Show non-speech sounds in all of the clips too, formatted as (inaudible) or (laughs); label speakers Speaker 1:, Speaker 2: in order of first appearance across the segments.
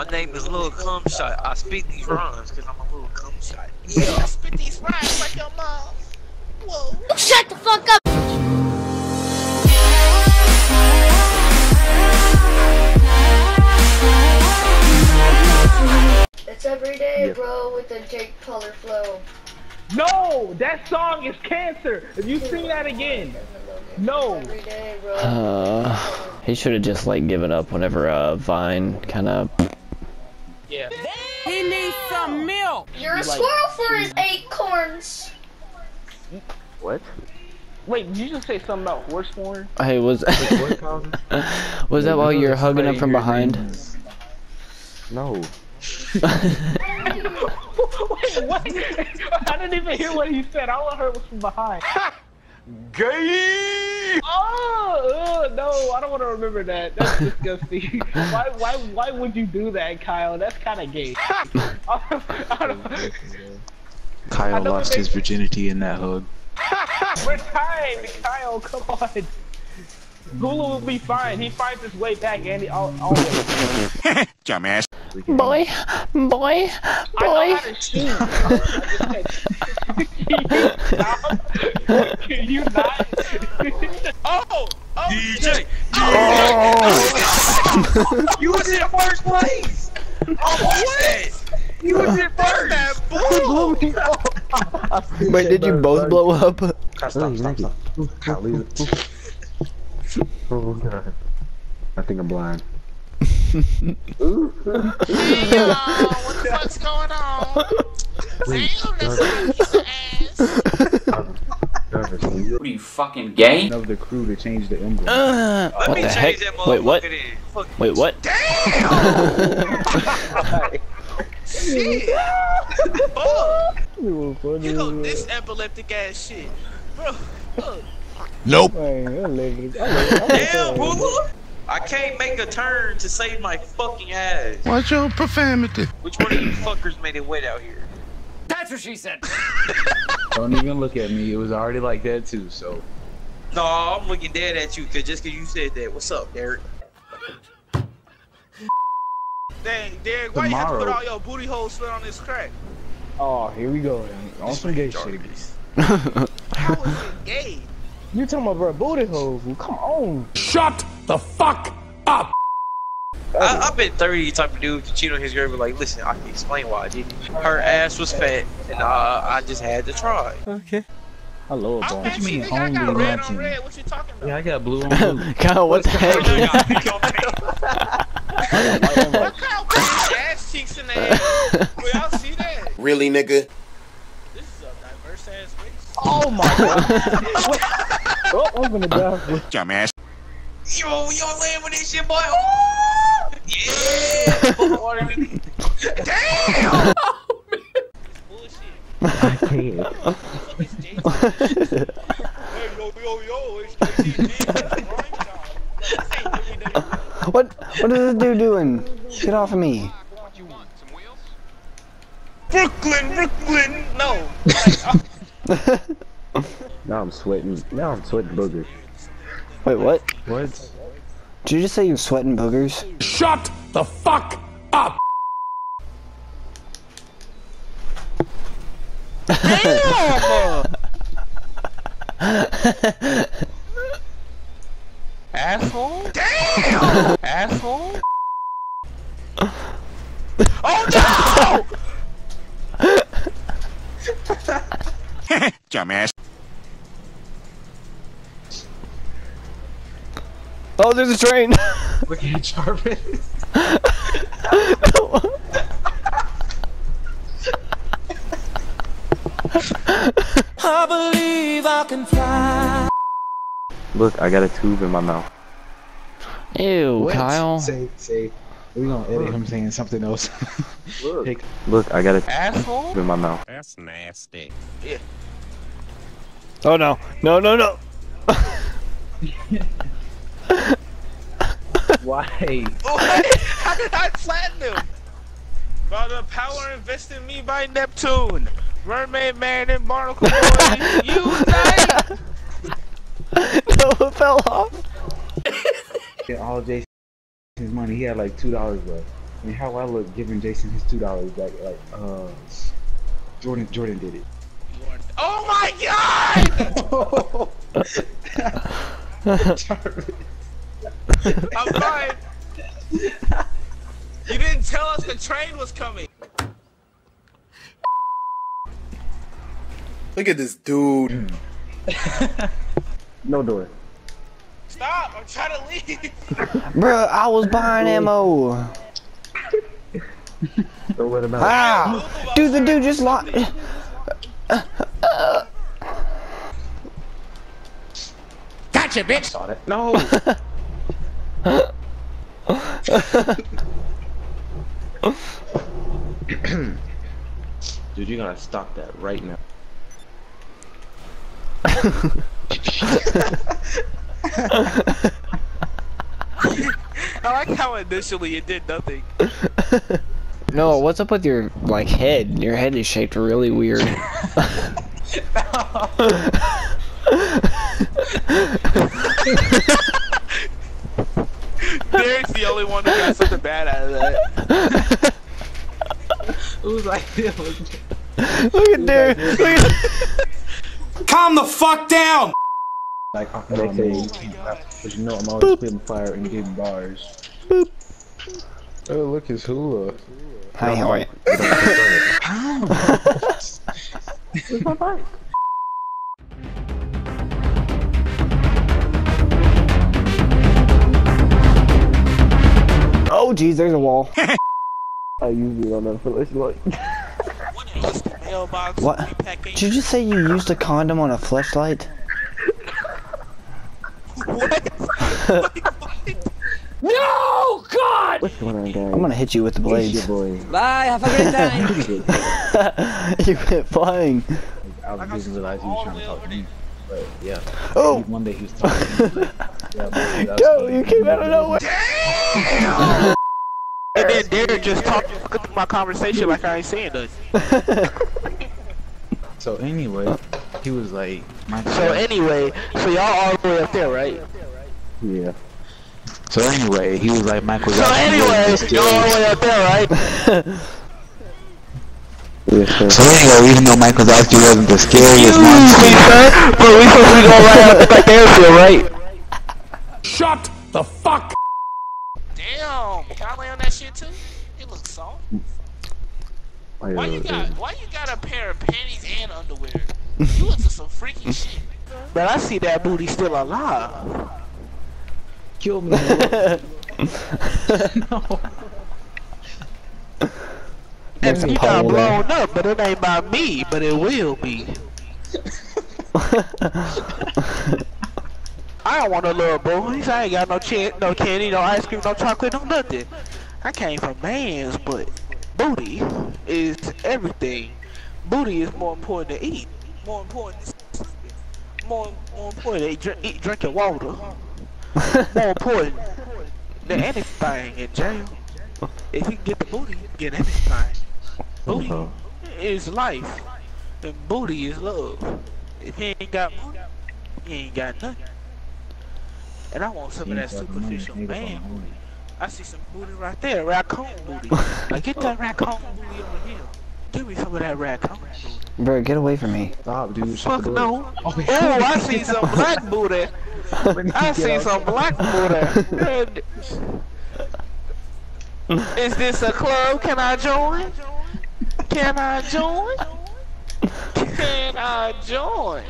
Speaker 1: My name is Lil Cum Shot. I speak these rhymes because I'm a little cum shot. Yeah, I spit these rhymes like your mom. Whoa.
Speaker 2: Shut the fuck up!
Speaker 3: It's every day,
Speaker 4: Yep.
Speaker 3: bro, with the Jake Paler flow.
Speaker 5: No, that song is cancer. If you sing that again, no.
Speaker 3: Every day, bro.
Speaker 4: Uh, he should have just like given up whenever uh Vine kind of.
Speaker 1: Yeah.
Speaker 6: He needs some milk.
Speaker 3: You're a squirrel for his mm. acorns.
Speaker 4: What?
Speaker 5: Wait, did you just say something about horse porn?
Speaker 4: Hey, was (laughs) was that while you're hugging him from behind?
Speaker 7: No. (laughs)
Speaker 5: Wait, what? I didn't even hear what he said. All I heard was from behind.
Speaker 7: Gay! (laughs)
Speaker 5: Oh, uh, no, I don't want to remember that. That's disgusting. (laughs) why, why, why would you do that, Kyle? That's kind of gay. (laughs) I I
Speaker 8: Kyle lost his virginity in that hug.
Speaker 5: We're tied, Kyle. Come on. Hulagh will be fine. He finds his way back, Andy. Al- Always.
Speaker 7: Dumbass.
Speaker 4: Boy, boy, boy.
Speaker 5: I know how to shoot. Can you not? Can you not?
Speaker 1: Oh! Oh! DJ!
Speaker 4: Oh!
Speaker 1: You was in first place! Oh, what? You was in first! That bull!
Speaker 4: Wait, did you both blow up?
Speaker 7: Stop, stop, stop, stop. Kyle, leave it. Oh, (laughs) God. I think I'm blind.
Speaker 1: Hey, what the fuck's going on? Damn, that's a piece of ass. (laughs)
Speaker 7: Nervous.
Speaker 6: What are you fucking gay?
Speaker 8: Of the crew to change the emblem.
Speaker 4: Uh,
Speaker 1: Let
Speaker 4: what
Speaker 1: me
Speaker 4: the
Speaker 1: change
Speaker 4: heck?
Speaker 1: that motherfucker
Speaker 4: Wait, what? Wait, what? Damn!
Speaker 1: shit! Fuck! You know this epileptic ass shit. Bro, look.
Speaker 7: Nope.
Speaker 1: Damn, Hulagh! I can't make a turn to save my fucking ass.
Speaker 7: Watch your profanity.
Speaker 1: Which one of you fuckers made it wet out here?
Speaker 6: That's what she said. (laughs)
Speaker 8: Don't even look at me. It was already like that too. So
Speaker 1: No, I'm looking dead at you, cause just cause you said that. What's up, Derek? Dang, Derek, why you have to put all your booty holes split on this crack?
Speaker 9: Oh, here we go. On some gay shit.
Speaker 1: How is it gay?
Speaker 9: You talking about bro booty hole? Come on.
Speaker 6: Shut the fuck up.
Speaker 1: I, I've been 30 type of dude to cheat on his girl, but like, listen, I can explain why I did it. Her ass was fat, and uh, I just had to try.
Speaker 9: I love
Speaker 1: I'm
Speaker 9: bro.
Speaker 1: happy,
Speaker 8: mean,
Speaker 1: nigga, I got red on red. What you talking about?
Speaker 8: yeah, I got blue on (laughs) blue.
Speaker 4: Kyle, what the heck?
Speaker 1: Look how big ass cheeks in the air. Will y'all see that?
Speaker 7: Really, nigga?
Speaker 1: This is a diverse ass race.
Speaker 9: Oh my god. oh, I'm gonna die. fool.
Speaker 7: Dumbass.
Speaker 1: Yo, yo, land with this shit, boy. Oh! Yeah! Damn! Bullshit.
Speaker 8: I can't.
Speaker 1: Hey, yo, yo, yo, it's.
Speaker 4: What? What is this dude doing? Get off of me!
Speaker 1: Brooklyn, Brooklyn. No. (laughs)
Speaker 7: Now I'm sweating. Now I'm sweating boogers.
Speaker 4: Wait, what?
Speaker 8: What?
Speaker 4: Did you just say you're sweating boogers?
Speaker 6: Shut the fuck up. Damn!
Speaker 1: Asshole? Damn! Asshole? Oh no! (laughs)
Speaker 7: Dumbass.
Speaker 4: Oh, there's a train! (laughs)
Speaker 8: Look at Jarvis.
Speaker 6: I believe I can fly.
Speaker 7: Look, I got a tube in my mouth.
Speaker 4: Ew,
Speaker 8: What?
Speaker 4: Kyle.
Speaker 8: Say, say. We gonna edit him saying something else. (laughs) Hey,
Speaker 7: Look, I got a
Speaker 1: Asshole?
Speaker 7: tube in my mouth.
Speaker 6: That's nasty.
Speaker 4: Oh no. No, no, no! (laughs) (laughs) (laughs)
Speaker 8: why?
Speaker 1: How did I flatten him? By the power invested in me by Neptune. Mermaid Man and Barnacle Boy, (laughs) unite!
Speaker 4: no, it fell off.
Speaker 8: All Jason's money, he had like two dollars left. I mean, how I look giving Jason his two dollars back, like uh, Jordan Jordan did it.
Speaker 1: Oh my god! I'm fine. You didn't tell us the train was coming.
Speaker 2: Look at this dude.
Speaker 7: No door.
Speaker 1: Stop! I'm trying to leave.
Speaker 4: Bruh, I was buying ammo.
Speaker 7: Don't let him out.
Speaker 4: Ah! Dude, the dude just locked.
Speaker 6: Gotcha, bitch!
Speaker 7: Saw that. No. (laughs) Dude, you gotta stop that right now. (laughs)
Speaker 1: I like how initially it did nothing.
Speaker 4: No, what's up with your like head? Your head is shaped really weird. (laughs) (laughs)
Speaker 1: Derek's the only one who got something bad out of that. (laughs)
Speaker 8: Who's (laughs) like,
Speaker 4: Look at Derek. Look at
Speaker 6: Calm the fuck down!
Speaker 8: like,
Speaker 7: They
Speaker 8: no,
Speaker 7: say
Speaker 8: man,
Speaker 7: you
Speaker 8: you
Speaker 7: can't
Speaker 8: can't
Speaker 7: but you know I'm always putting fire and getting bars.
Speaker 8: Oh, look, his hula.
Speaker 4: Hi, how are you?
Speaker 7: It's (laughs) my bike.
Speaker 4: Geez, there's a wall. (laughs)
Speaker 7: I usually don't know for this like.
Speaker 1: What is the mailbox?
Speaker 4: What? Did you just say you used a condom on a flashlight? What? (laughs)
Speaker 6: No! God!
Speaker 7: What's going on, guys?
Speaker 4: I'm gonna hit you with the
Speaker 7: It's your
Speaker 4: blades.
Speaker 7: boy.
Speaker 6: Bye, have a great (laughs) time!
Speaker 4: you went flying.
Speaker 8: I didn't realize he was trying to talk to me. But yeah,
Speaker 4: Oh,
Speaker 8: one day he was talking to me. Yeah, but
Speaker 4: go! You came out of nowhere.
Speaker 1: And then Derek just talked through my conversation like I ain't saying nothing. (laughs)
Speaker 8: So anyway, he was like, my
Speaker 1: So anyway, so y'all all the way up there, right?
Speaker 7: Yeah.
Speaker 8: So anyway, he was like Michael.
Speaker 1: So anyway, y'all all the way up there, right? (laughs)
Speaker 7: Yes, sir.
Speaker 8: So anyway, even though Mike Wazowski wasn't the scariest
Speaker 1: sir,
Speaker 8: monster,
Speaker 1: but we supposed to go right up like airfield, right?
Speaker 6: Shut the fuck
Speaker 1: Damn, can I lay on that shit too? It looks soft.
Speaker 7: Oh,
Speaker 1: Why you got why you got a pair of panties and underwear? You into some freaky (laughs) shit. But I see that booty still alive.
Speaker 8: kill me. (laughs) (laughs)
Speaker 4: There's
Speaker 1: And you got
Speaker 4: pole there.
Speaker 1: blown up, but it ain't by me, but it will be. I don't want no little boys. I ain't got no no candy, no ice cream, no chocolate, no nothing. I came from man's, but booty is everything. Booty is more important to eat. More important. More more important eat, drink, eat drinking water. (laughs) more important than anything in jail. If you can get the booty, you can get anything. Booty uh-huh. is life, and booty is love. If you ain't got booty, you ain't got nothing. And I want some of that superficial man booty. I see some booty right there, raccoon booty. now get that raccoon booty over here. Give me some of that raccoon booty.
Speaker 4: Bro, get away from me.
Speaker 7: Stop, dude. Shut
Speaker 1: Fuck
Speaker 7: the door.
Speaker 1: no. Oh, I see some black booty. (laughs) I see some black booty. Is this a club? Can I join? Can I join? Can I join?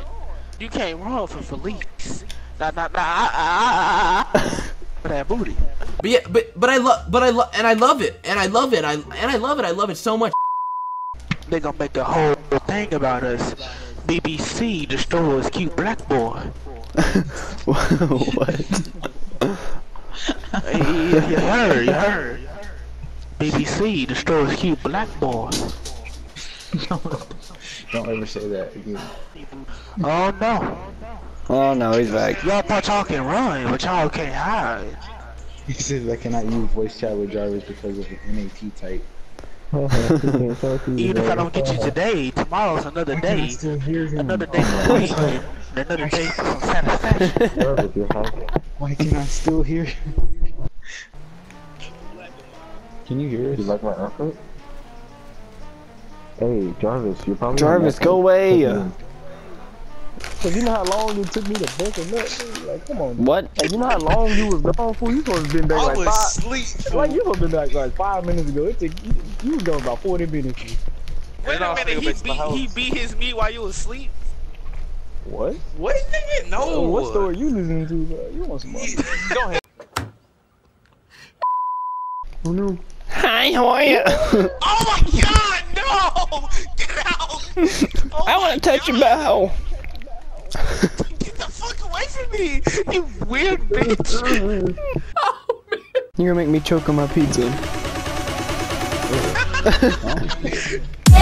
Speaker 1: You can't run for Felice. Nah, nah, nah, ah, ah, ah, ah. For that booty.
Speaker 10: But yeah, but but I love, but I love, and I love it, and I love it, I and I love it, I love it so much.
Speaker 1: They gonna make a whole thing about us. BBC destroys cute black boy. (laughs)
Speaker 4: what?
Speaker 1: You, you heard, you heard. BBC destroys cute black boy. (laughs)
Speaker 8: Don't ever say that again.
Speaker 1: Oh no.
Speaker 4: Oh no, he's back.
Speaker 1: Y'all thought y'all can run, but y'all can't hide.
Speaker 8: He says I cannot use voice chat with Jarvis because of the NAT type.
Speaker 1: Even if I don't get you today, tomorrow's another day. Another day for waiting. (laughs) Another day for some satisfaction.
Speaker 8: Why can I still hear? you?
Speaker 5: Can you hear
Speaker 7: You
Speaker 5: us?
Speaker 7: like my outfit? Hey, Jarvis, you're probably
Speaker 4: Jarvis, go away.
Speaker 5: Cause you know how long it took me to bust a nut? Like, come on.
Speaker 4: What?
Speaker 5: Like, you know how long you was gone for? You supposed to been back
Speaker 1: I
Speaker 5: like
Speaker 1: was
Speaker 5: five.
Speaker 1: asleep. (laughs)
Speaker 5: Like, you supposed to been back like five minutes ago. It took you, you was gone about 40 minutes.
Speaker 1: Wait
Speaker 9: And
Speaker 1: a
Speaker 9: I'll
Speaker 1: minute, he
Speaker 9: back to the
Speaker 1: beat, he beat his meat while you was asleep?
Speaker 5: What?
Speaker 1: What, nigga? No.
Speaker 5: Oh, what story you listening to, bro? You want some money? (laughs)
Speaker 9: Go ahead.
Speaker 5: Who knew?
Speaker 4: Hi, how are you?
Speaker 1: Oh my god, no! (laughs) Get out! Oh
Speaker 4: I want to touch your bow. (laughs)
Speaker 1: Get the fuck away from me! You weird bitch! (laughs) oh, man.
Speaker 4: You're gonna make me choke on my pizza. (laughs)
Speaker 8: Oh, yeah.